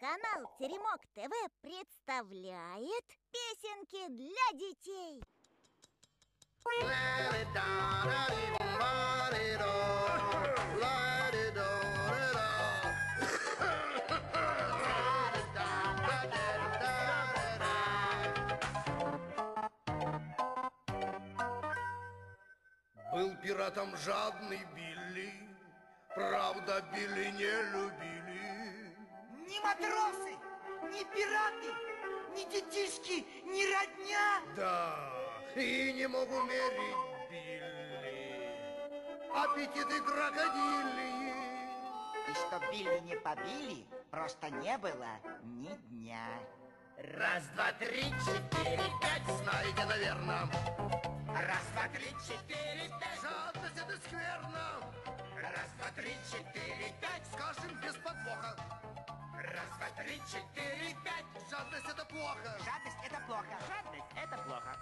Канал Теремок ТВ представляет песенки для детей. Был пиратом жадный Билли, правда Билли не любили. Ни матросы, ни пираты, ни детишки, ни родня. Да, и не мог умерить Билли, аппетиты крокодилии. И что Билли не побили, просто не было ни дня. Раз, два, три, четыре, пять, знаете, наверное. Раз, два, три, четыре, пять. Жадность это скверно, Раз, два, три, четыре, пять. скажем без подвоха. Раз, два, три, четыре, пять. Жадность это плохо. Жадность это плохо. Жадность это плохо.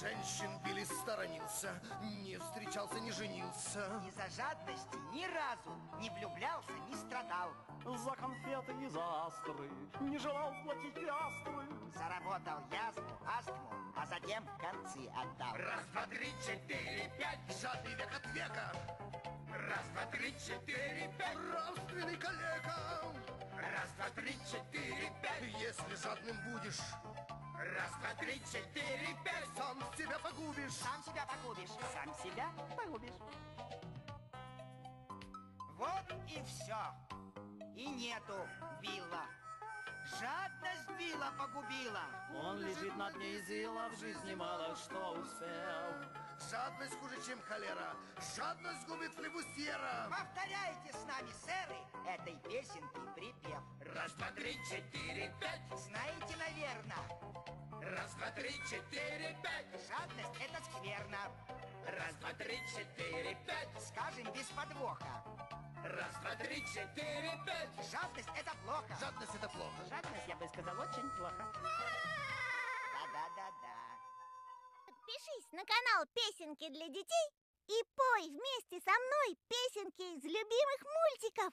Женщин Билли сторонился, не встречался, не женился. Из-за жадности ни разу не влюблялся, не страдал. За конфеты и за астры Не желал платить пиастры Заработал язву, астму, а затем концы отдал. Раз, два, три, четыре, пять, жадный век от века. Раз, два, три, четыре, пять. Нравственный коллега. Раз, два, три, четыре, пять. Если жадным будешь, Раз, два, три, четыре, пять. сам себя погубишь. Сам себя погубишь. Сам себя погубишь. Вот и все. И нету Билла. Билла погубила. Он лежит на дне зила В жизни мало что успел Жадность хуже, чем холера. Жадность губит флебусьера. Повторяйте с нами, сэры, этой песенки припев. Раз, два, три, четыре, пять. Знаете, наверное, Раз, два, три, четыре, пять. жадность это скверно. Раз, два, три, четыре, пять. Скажем без подвоха. Раз, два, три, четыре, пять. Жадность это плохо. Жадность очень плохо Да-да-да-да. Подпишись на канал Песенки для детей и пой вместе со мной песенки из любимых мультиков.